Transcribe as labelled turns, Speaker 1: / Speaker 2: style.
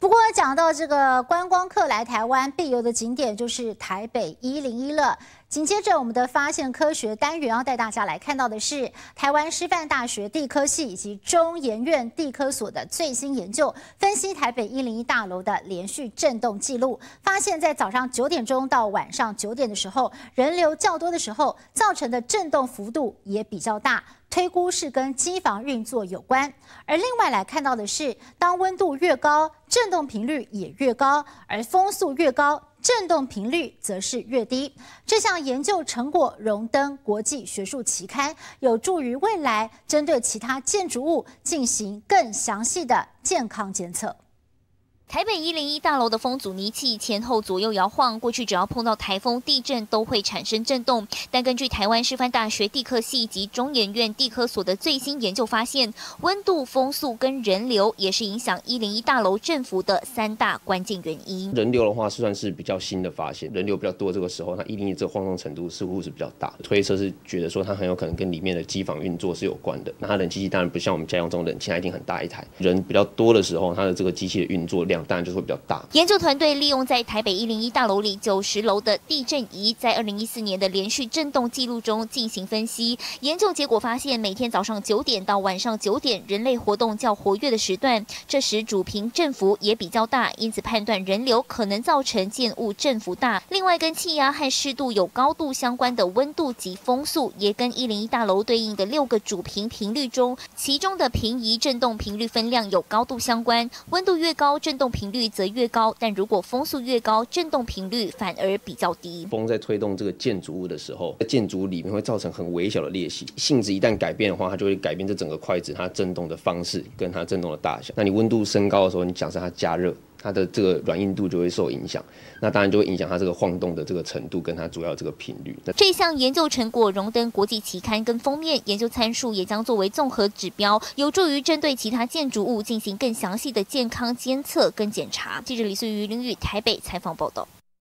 Speaker 1: 不过讲到这个观光客来台湾必游的景点，就是台北一零一了。紧接着，我们的发现科学单元要带大家来看到的是台湾师范大学地科系以及中研院地科所的最新研究，分析台北一零一大楼的连续震动记录，发现，在早上九点钟到晚上九点的时候，人流较多的时候，造成的震动幅度也比较大，推估是跟机房运作有关。而另外来看到的是，当温度越高，振动频率也越高，而风速越高。振动频率则是越低。这项研究成果荣登国际学术期刊，有助于未来针对其他建筑物进行更详细的健康监测。
Speaker 2: 台北一零一大楼的风阻尼器前后左右摇晃，过去只要碰到台风、地震都会产生震动。但根据台湾师范大学地科系及中研院地科所的最新研究发现，温度、风速跟人流也是影响一零一大楼振幅的三大关键原因。
Speaker 3: 人流的话，算是比较新的发现。人流比较多，这个时候，它一零一这个晃动程度似乎是比较大。推测是觉得说，它很有可能跟里面的机房运作是有关的。那它冷气机当然不像我们家用这种冷气，它一定很大一台。人比较多的时候，它的这个机器的运作量。当然就会比较大。
Speaker 2: 研究团队利用在台北一零一大楼里九十楼的地震仪，在二零一四年的连续震动记录中进行分析。研究结果发现，每天早上九点到晚上九点，人类活动较活跃的时段，这时主频振幅也比较大，因此判断人流可能造成建物振幅大。另外，跟气压和湿度有高度相关的温度及风速，也跟一零一大楼对应的六个主频频率中，其中的平移振动频率分量有高度相关。温度越高，振动频率则越高，但如果风速越高，振动频率反而比较低。
Speaker 3: 风在推动这个建筑物的时候，建筑里面会造成很微小的裂隙，性质一旦改变的话，它就会改变这整个筷子它震动的方式跟它震动的大小。那你温度升高的时候，你假设它加热。它的这个软硬度就会受影响，那当然就会影响它这个晃动的这个程度跟它主要这个频率。
Speaker 2: 这项研究成果荣登国际期刊跟封面，研究参数也将作为综合指标，有助于针对其他建筑物进行更详细的健康监测跟检查。记者李素瑜、林宇台北采访报道。